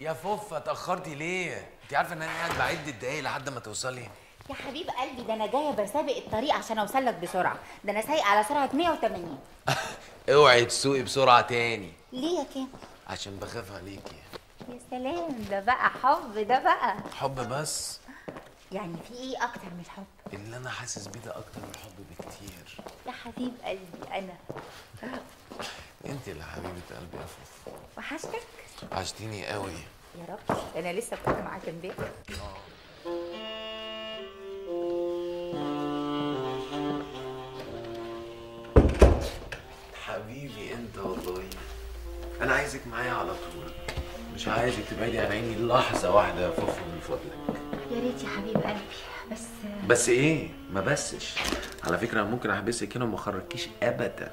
يا فوفا اتأخرتي ليه؟ انت عارفة إن أنا قاعد بعد الدقايق لحد ما توصلي. يا حبيب قلبي ده أنا جاية بسابق الطريق عشان اوصل لك بسرعة. ده أنا سايقة على سرعة 180 أوعي تسوقي بسرعة تاني. ليه يا كام عشان بخاف عليكي. يا سلام ده بقى حب ده بقى. حب بس. يعني في إيه أكتر من الحب؟ اللي أنا حاسس بيه ده أكتر من الحب بكتير. يا حبيب قلبي أنا. انت اللي حبيبة قلبي يا فوفا وحشتك؟ عشتيني قوي. يا رب. أنا لسه كنت معاك امبارح. حبيبي انت والله. أنا عايزك معايا على طول. مش عايزك تبعدي عن عيني لحظة واحدة يا فوفا من فضلك. يا ريت يا حبيب قلبي. بس بس إيه؟ ما بسش. على فكرة ممكن احبسك هنا وما اخرجكيش ابدا.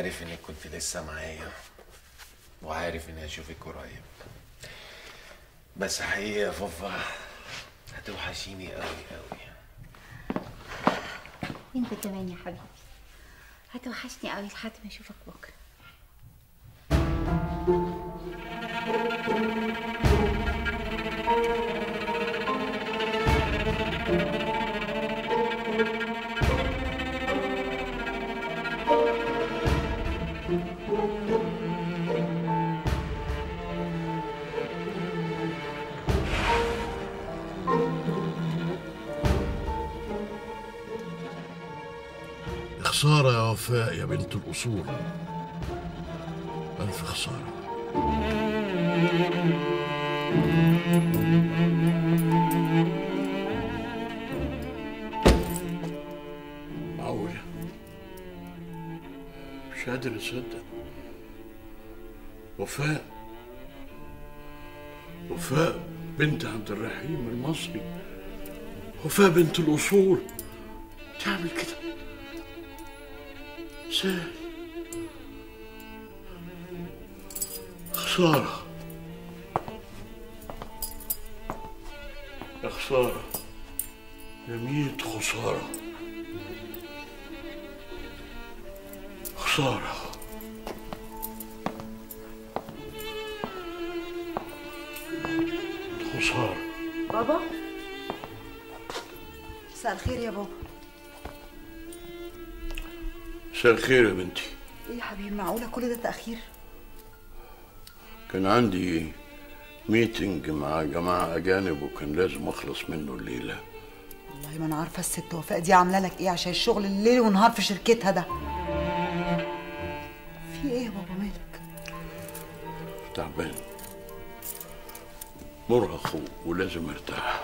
عارف انك كنت لسه معايا وعارف إني هشوفك قريب. بس حقيقة يا فوفا هتوحشيني قوي قوي أنت كمان يا حبيبي. هتوحشني قوي لحد ما أشوفك بكرة. خسارة يا وفاء يا بنت الأصول ألف خسارة. معقولة مش قادر أصدق. وفاء. وفاء بنت عبد الرحيم المصري. وفاء بنت الأصول تعمل كده. خسارة. يا خسارة. يا ميت خسارة. خسارة. خسارة. بابا؟ مساء الخير يا بابا. مساء الخير يا بنتي. إيه يا حبيبي معقولة كل ده تأخير؟ كان عندي ميتنج مع جماعة أجانب وكان لازم أخلص منه الليلة. والله ما أنا عارفة الست وفاء دي عاملة لك إيه عشان الشغل الليل ونهار في شركتها ده. في إيه يا بابا مالك؟ تعبان. مرهق ولازم أرتاح.